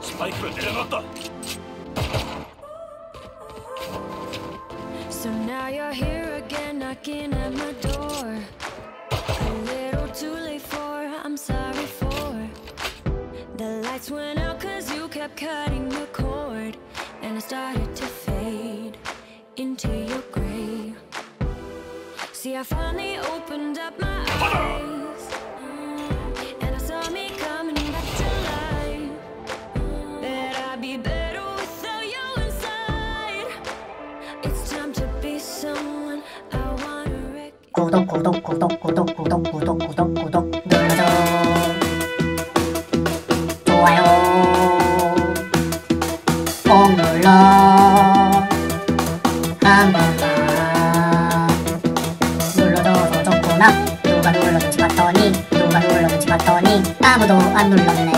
스파이크를 내려놨다. So now you're here again, knocking at my door. A little too late for, I'm sorry for. The lights went out cause you kept cutting the cord. And I started to fade into your gray. See, I finally opened up my eyes. 구독 구독 구독 구독 구독 구독 구독 구독 눌러줘. 좋아요. 꼭 눌러. 한 번만 눌러줘서 좋구나. 누가 눌러준지 봤더니. 누가 눌러준지 봤더니. 아무도 안 눌렀네